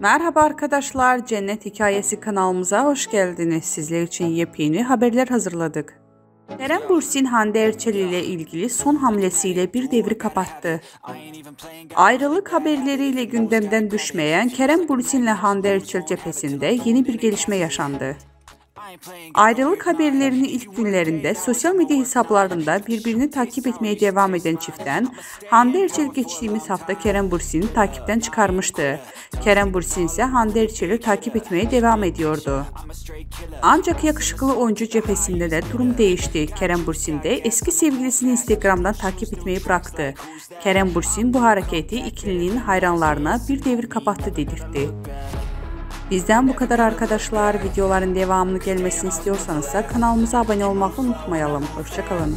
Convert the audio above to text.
Merhaba arkadaşlar, Cennet Hikayesi kanalımıza hoş geldiniz. Sizler için yepyeni haberler hazırladık. Kerem Bürsin Hande Erçel ile ilgili son hamlesiyle bir devri kapattı. Ayrılık haberleriyle gündemden düşmeyen Kerem Bürsin ile Hande Erçel cephesinde yeni bir gelişme yaşandı. Ayrılıq haberlərinin ilk günlərində sosial media hesablarında bir-birini takip etməyə davam edən çiftdən Hande Erçel keçdiyimiz hafta Kərəm Bursini takipdən çıxarmışdı. Kərəm Bursin isə Hande Erçeli takip etməyə davam ediyordu. Ancaq yakışıqlı oyuncu cephesində də durum dəyişdi. Kərəm Bursin də eski sevgilisini Instagramdan takip etməyi bıraktı. Kərəm Bursin bu hərəkəti ikilinin hayranlarına bir devir kapattı dedirtdi. Bizden bu kadar arkadaşlar. Videoların devamını gelmesini istiyorsanız da kanalımıza abone olmayı unutmayalım. Hoşçakalın.